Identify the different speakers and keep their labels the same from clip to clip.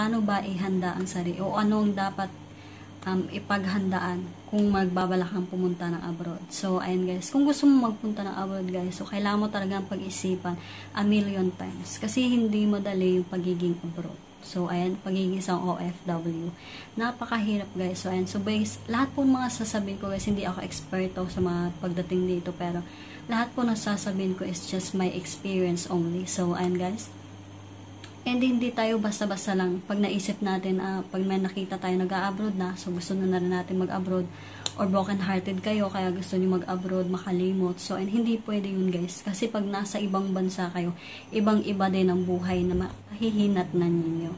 Speaker 1: paano ba ihanda ang sarili o anong dapat um, ipaghandaan kung magbabalak kang pumunta ng abroad. So, ayun guys, kung gusto mo magpunta ng abroad guys, so kailangan mo talagang pag-isipan a million times. Kasi hindi madali yung pagiging abroad. So, ayan, pagiging isang OFW. Napakahirap guys. So, ayan, so guys, lahat po mga sasabihin ko guys, hindi ako eksperto sa mga pagdating dito, pero lahat po na sasabihin ko is just my experience only. So, ayan guys, And hindi tayo basta-basta lang pag naisip natin, uh, pag may nakita tayo nag-abroad na, so gusto na, na natin mag-abroad, or broken-hearted kayo, kaya gusto niyo mag-abroad, makalimot. So, and hindi pwede yun guys. Kasi pag nasa ibang bansa kayo, ibang-iba din ang buhay na mahihinat na ninyo.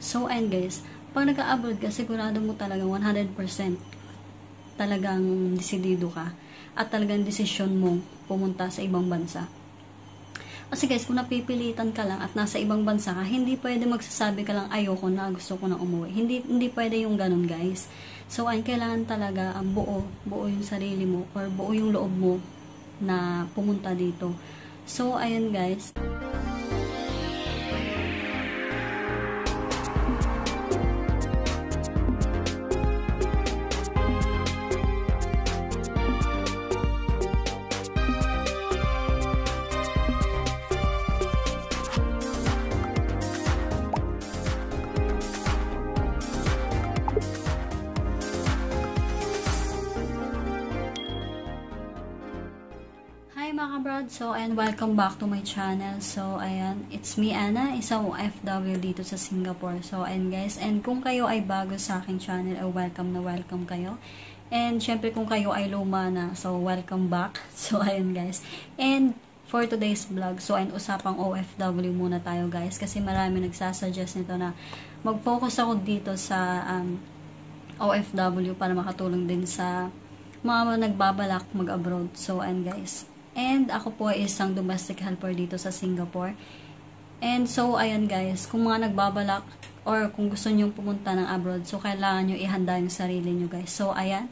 Speaker 1: So, and guys, pag nag-abroad ka, sigurado mo talagang 100% talagang desidido ka at talagang desisyon mo pumunta sa ibang bansa. Kasi guys, kung napipilitan ka lang at nasa ibang bansa ka, hindi pwede magsasabi ka lang, ayoko na, gusto ko na umuwi. Hindi, hindi pwede yung ganun guys. So, ay kailangan talaga ang buo, buo yung sarili mo or buo yung loob mo na pumunta dito. So, ayan guys. Mga kabrad. So, and welcome back to my channel. So, ayan, it's me, Anna, isang OFW dito sa Singapore. So, and guys, and kung kayo ay bago sa aking channel, ay welcome na welcome kayo. And, syempre, kung kayo ay luma na, so, welcome back. So, ayan guys. And, for today's vlog, so, and usapang OFW muna tayo guys. Kasi marami nagsasuggest nito na mag-focus ako dito sa um, OFW para makatulong din sa mga nagbabalak mag-abroad. So, and guys, And ako po ay isang domestic helper dito sa Singapore. And so, ayan guys, kung mga nagbabalak or kung gusto nyo pumunta ng abroad, so kailangan nyo ihanda yung sarili nyo guys. So, ayan,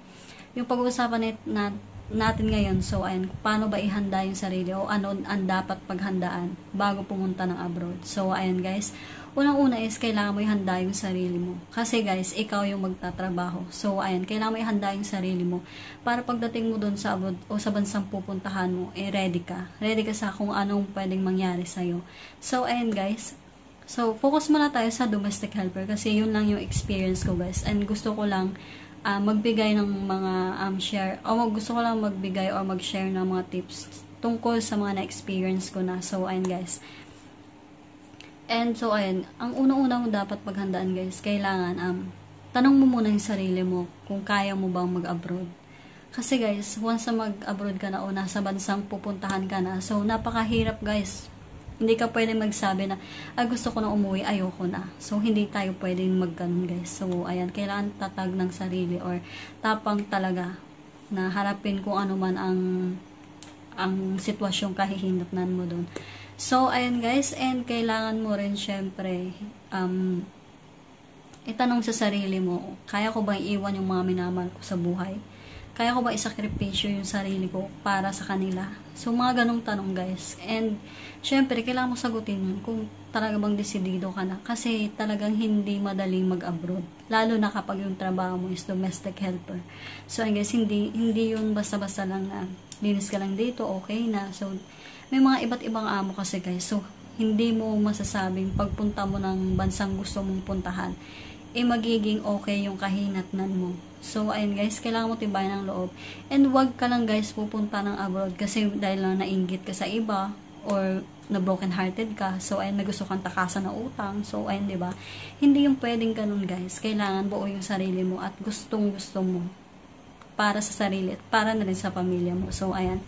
Speaker 1: yung pag-uusapan na, natin ngayon, so ayan, paano ba ihanda yung sarili o ano ang dapat paghandaan bago pumunta ng abroad. So, ayan guys, Unang-una is, kailangan mo ihanda yung sarili mo. Kasi guys, ikaw yung magtatrabaho. So, ayan, kailangan mo ihanda yung sarili mo. Para pagdating mo doon sa abroad o sa bansang pupuntahan mo, eh, ready ka. Ready ka sa kung anong pwedeng mangyari sa'yo. So, ayan guys. So, focus muna tayo sa domestic helper kasi yun lang yung experience ko guys. And gusto ko lang uh, magbigay ng mga um, share o gusto ko lang magbigay or mag-share ng mga tips tungkol sa mga na-experience ko na. So, ayan guys And so, ayun, ang unang-una dapat paghandaan guys, kailangan, um, tanong mo muna yung sarili mo kung kaya mo bang mag-abroad. Kasi guys, once na mag-abroad ka na o nasa bansang pupuntahan ka na, so napakahirap guys. Hindi ka pwede magsabi na, ah, gusto ko na umuwi, ayoko na. So, hindi tayo pwede magganon guys. So, ayan, kailangan tatag ng sarili or tapang talaga na harapin kung ano man ang ang sitwasyong kahihinatnan mo doon. So, ayun guys, and kailangan mo rin syempre, um, itanong sa sarili mo, kaya ko bang iwan yung mga minamahal ko sa buhay? Kaya ko ba isakripisyo yung sarili ko para sa kanila? So, mga ganong tanong guys. And, syempre, kailangan mo sagutin yun kung talaga bang desidido ka na. Kasi talagang hindi madaling mag-abroad. Lalo na kapag yung trabaho mo is domestic helper. So, I guess, hindi, hindi yun basta-basta lang na linis ka lang dito, okay na. So, may mga iba't ibang amo kasi guys. So, hindi mo masasabing pagpunta mo ng bansang gusto mong puntahan, eh magiging okay yung kahinatnan mo. So, ayun guys, kailangan mo tibayan ng loob. And wag ka lang guys pupunta ng abroad kasi dahil lang nainggit ka sa iba or na broken hearted ka. So, ayun, nagusto kang takasan ng utang. So, ayun, di ba? Hindi yung pwedeng ganun, guys. Kailangan buo yung sarili mo at gustong gusto mo para sa sarili at para na rin sa pamilya mo. So, ayan.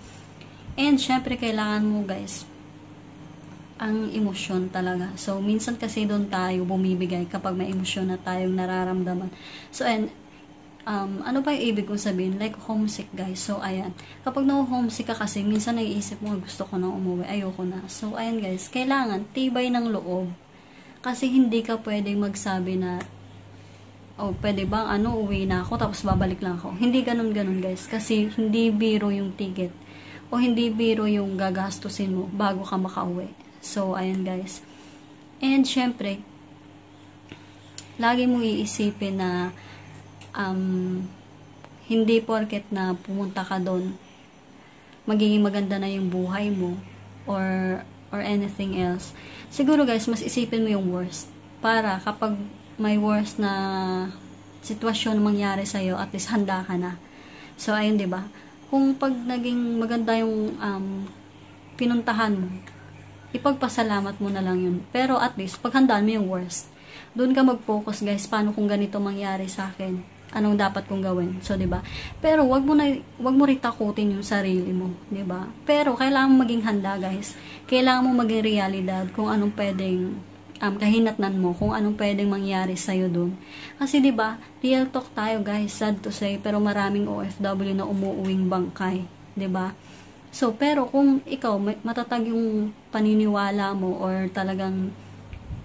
Speaker 1: And, syempre, kailangan mo, guys, ang emosyon talaga. So, minsan kasi doon tayo bumibigay kapag may emosyon na tayong nararamdaman. So, and, um, ano pa yung ibig kong sabihin? Like, homesick, guys. So, ayan. Kapag na-homesick ka kasi, minsan naiisip mo, gusto ko na umuwi, ayoko na. So, ayan, guys. Kailangan, tibay ng loob. Kasi hindi ka pwedeng magsabi na, oh, pwede bang ano, uwi na ako, tapos babalik lang ako. Hindi ganun-ganun, guys. Kasi, hindi biro yung ticket o hindi biro yung gagastusin mo bago ka makauwi. So, ayan guys. And, syempre, lagi mo iisipin na um, hindi porket na pumunta ka doon, magiging maganda na yung buhay mo or or anything else. Siguro guys, mas isipin mo yung worst para kapag may worst na sitwasyon mangyari sa iyo, at least handa ka na. So ayun ba? Kung pag naging maganda yung um, pinuntahan mo, ipagpasalamat mo na lang yun. Pero at least, paghandaan mo yung worst. Doon ka mag-focus, guys, paano kung ganito mangyari sa akin. Anong dapat kong gawin. So, 'di ba? Pero wag mo na wag mo ritakutin yung sarili mo, 'di ba? Pero kailangan mo maging handa, guys. Kailangan mo maging realidad kung anong pwedeng um, kahinatnan mo, kung anong pwedeng mangyari sa'yo doon. Kasi ba, real talk tayo, guys, sad to say, pero maraming OFW na umuuwing bangkay, ba? So, pero kung ikaw, matatag yung paniniwala mo or talagang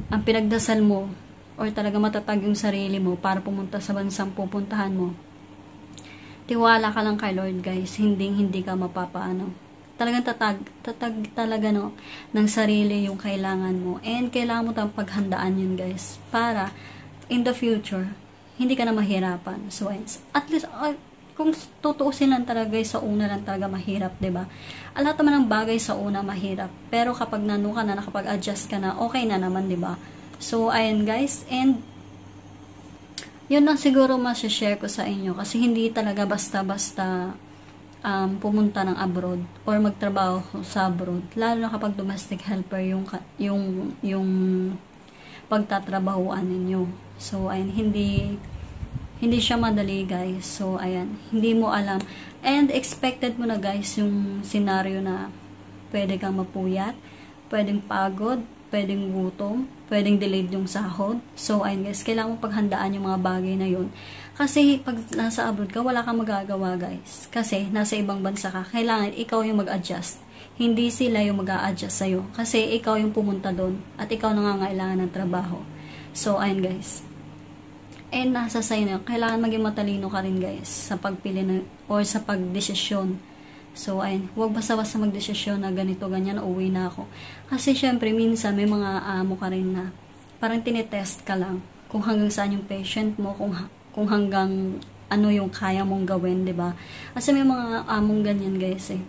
Speaker 1: ang pinagdasal mo or talaga matatag yung sarili mo para pumunta sa bansang pupuntahan mo, tiwala ka lang kay Lord guys, hindi hindi ka mapapaano. Talagang tatag, tatag talaga no, ng sarili yung kailangan mo. And kailangan mo tayong paghandaan yun guys, para in the future, hindi ka na mahirapan. So, at least, uh, kung tutuusin lang talaga guys, sa una lang talaga mahirap, ba? Lahat naman ng bagay sa una mahirap. Pero kapag nano ka na, nakapag-adjust ka na, okay na naman, ba? So, ayan guys, and yun lang siguro ma-share ko sa inyo kasi hindi talaga basta-basta um, pumunta ng abroad or magtrabaho sa abroad lalo na kapag domestic helper yung yung yung pagtatrabahuan ninyo so ayun hindi hindi siya madali guys. So, ayan. Hindi mo alam. And expected mo na guys yung scenario na pwede kang mapuyat, pwedeng pagod, pwedeng gutom, pwedeng delayed yung sahod. So, ayun guys, kailangan mo paghandaan yung mga bagay na yun. Kasi pag nasa abroad ka, wala kang magagawa guys. Kasi nasa ibang bansa ka, kailangan ikaw yung mag-adjust. Hindi sila yung mag adjust sa'yo. Kasi ikaw yung pumunta doon at ikaw nangangailangan ng trabaho. So, ayun guys And nasa sa'yo na, kailangan maging matalino ka rin guys sa pagpili na, or sa pagdesisyon. So, ayun, huwag basta-basta magdesisyon na ganito, ganyan, uwi na ako. Kasi, syempre, minsan may mga amo ka rin na parang tinetest ka lang kung hanggang saan yung patient mo, kung, kung hanggang ano yung kaya mong gawin, ba? Kasi may mga among ganyan, guys, eh.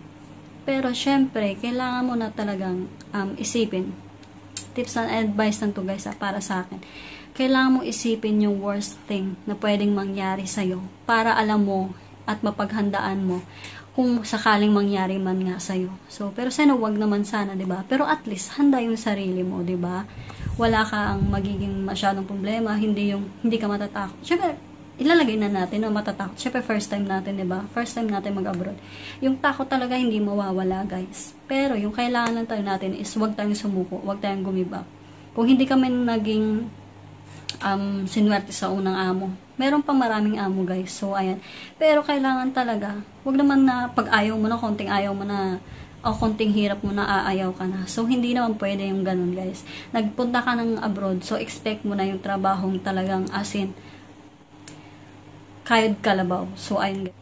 Speaker 1: Pero, syempre, kailangan mo na talagang um, isipin. Tips and advice lang to, guys, ah, para sa akin kailangan mo isipin yung worst thing na pwedeng mangyari sa'yo para alam mo at mapaghandaan mo kung sakaling mangyari man nga sa'yo. So, pero sana wag naman sana, 'di ba? Pero at least handa yung sarili mo, 'di ba? Wala ka ang magiging masyadong problema, hindi yung hindi ka matatakot. Syempre, ilalagay na natin na matatakot. Syempre, first time natin, 'di ba? First time natin mag-abroad. Yung takot talaga hindi mawawala, guys. Pero yung kailangan lang tayo natin is wag tayong sumuko, wag tayong gumiba. Kung hindi kami naging um, sinwerte sa unang amo. Meron pa maraming amo guys. So, ayan. Pero kailangan talaga, wag naman na pag ayaw mo na, konting ayaw mo na, o konting hirap mo na, aayaw ka na. So, hindi naman pwede yung ganun guys. Nagpunta ka ng abroad, so expect mo na yung trabahong talagang asin, kayod kalabaw. So, ayun guys.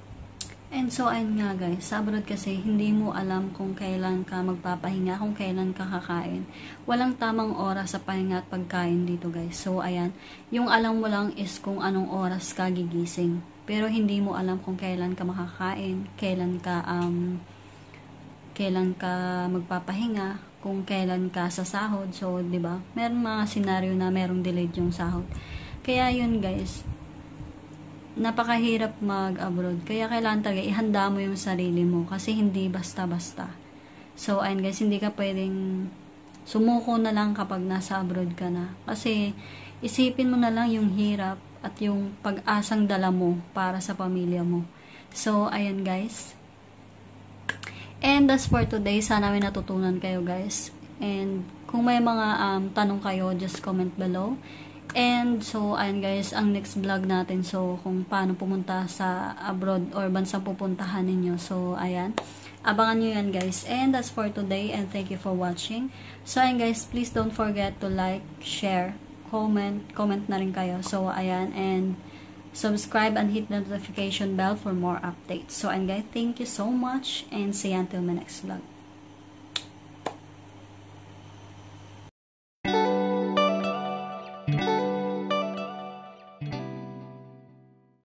Speaker 1: And so, ayun nga guys, sa abroad kasi, hindi mo alam kung kailan ka magpapahinga, kung kailan ka kakain. Walang tamang oras sa pahinga at pagkain dito guys. So, ayan, yung alam mo lang is kung anong oras ka gigising. Pero hindi mo alam kung kailan ka makakain, kailan ka, um, kailan ka magpapahinga, kung kailan ka sa sahod. So, 'di ba? Meron mga scenario na merong delayed yung sahod. Kaya yun guys, napakahirap mag-abroad. Kaya kailangan talaga ihanda mo yung sarili mo kasi hindi basta-basta. So, ayun guys, hindi ka pwedeng sumuko na lang kapag nasa abroad ka na. Kasi isipin mo na lang yung hirap at yung pag-asang dala mo para sa pamilya mo. So, ayan guys. And that's for today. Sana may natutunan kayo guys. And kung may mga um, tanong kayo, just comment below. And so, ayan guys, ang next vlog natin, so, kung paano pumunta sa abroad or bansang pupuntahan ninyo. So, ayan. Abangan nyo yan guys. And that's for today and thank you for watching. So, ayan guys, please don't forget to like, share, comment, comment na rin kayo. So, ayan, and subscribe and hit the notification bell for more updates. So, ayan guys, thank you so much and see you until my next vlog.